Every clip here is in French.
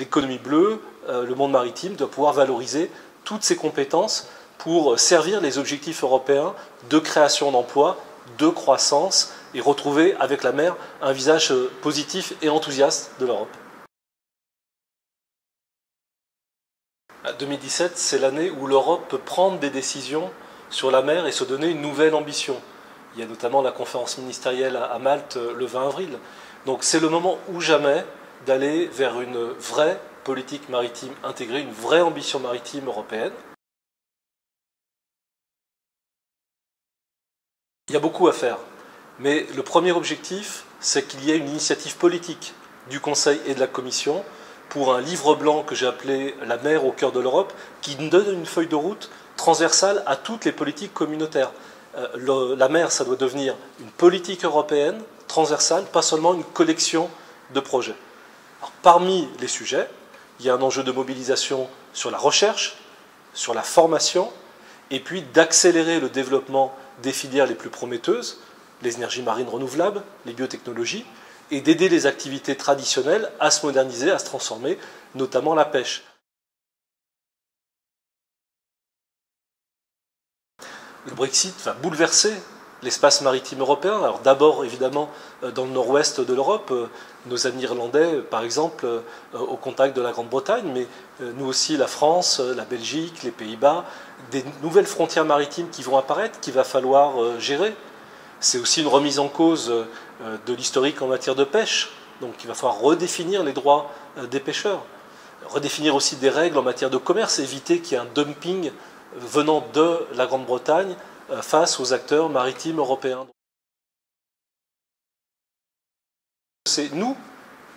l'économie bleue, le monde maritime doit pouvoir valoriser toutes ses compétences pour servir les objectifs européens de création d'emplois, de croissance et retrouver avec la mer un visage positif et enthousiaste de l'Europe. 2017, c'est l'année où l'Europe peut prendre des décisions sur la mer et se donner une nouvelle ambition. Il y a notamment la conférence ministérielle à Malte le 20 avril. Donc c'est le moment ou jamais d'aller vers une vraie politique maritime intégrée, une vraie ambition maritime européenne. Il y a beaucoup à faire, mais le premier objectif, c'est qu'il y ait une initiative politique du Conseil et de la Commission pour un livre blanc que j'ai appelé La mer au cœur de l'Europe, qui donne une feuille de route transversale à toutes les politiques communautaires. Euh, la mer, ça doit devenir une politique européenne transversale, pas seulement une collection de projets. Parmi les sujets, il y a un enjeu de mobilisation sur la recherche, sur la formation, et puis d'accélérer le développement des filières les plus prometteuses, les énergies marines renouvelables, les biotechnologies, et d'aider les activités traditionnelles à se moderniser, à se transformer, notamment la pêche. Le Brexit va bouleverser l'espace maritime européen. Alors d'abord, évidemment, euh, dans le nord-ouest de l'Europe, euh, nos amis irlandais, par exemple, euh, au contact de la Grande-Bretagne, mais nous aussi, la France, la Belgique, les Pays-Bas, des nouvelles frontières maritimes qui vont apparaître, qu'il va falloir gérer. C'est aussi une remise en cause de l'historique en matière de pêche. Donc il va falloir redéfinir les droits des pêcheurs, redéfinir aussi des règles en matière de commerce, éviter qu'il y ait un dumping venant de la Grande-Bretagne face aux acteurs maritimes européens. C'est nous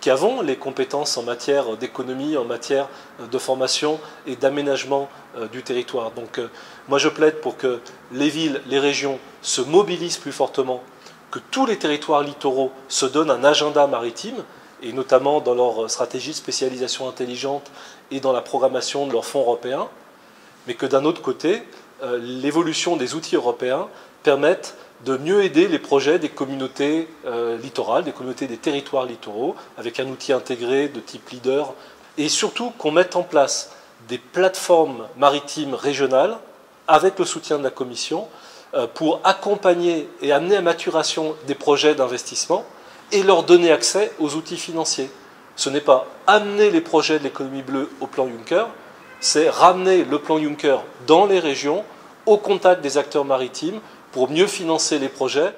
qui avons les compétences en matière d'économie, en matière de formation et d'aménagement euh, du territoire. Donc euh, moi je plaide pour que les villes, les régions se mobilisent plus fortement, que tous les territoires littoraux se donnent un agenda maritime, et notamment dans leur stratégie de spécialisation intelligente et dans la programmation de leurs fonds européens, mais que d'un autre côté, euh, l'évolution des outils européens permette de mieux aider les projets des communautés euh, littorales, des communautés des territoires littoraux, avec un outil intégré de type leader, et surtout qu'on mette en place des plateformes maritimes régionales avec le soutien de la Commission euh, pour accompagner et amener à maturation des projets d'investissement et leur donner accès aux outils financiers. Ce n'est pas amener les projets de l'économie bleue au plan Juncker, c'est ramener le plan Juncker dans les régions, au contact des acteurs maritimes, pour mieux financer les projets.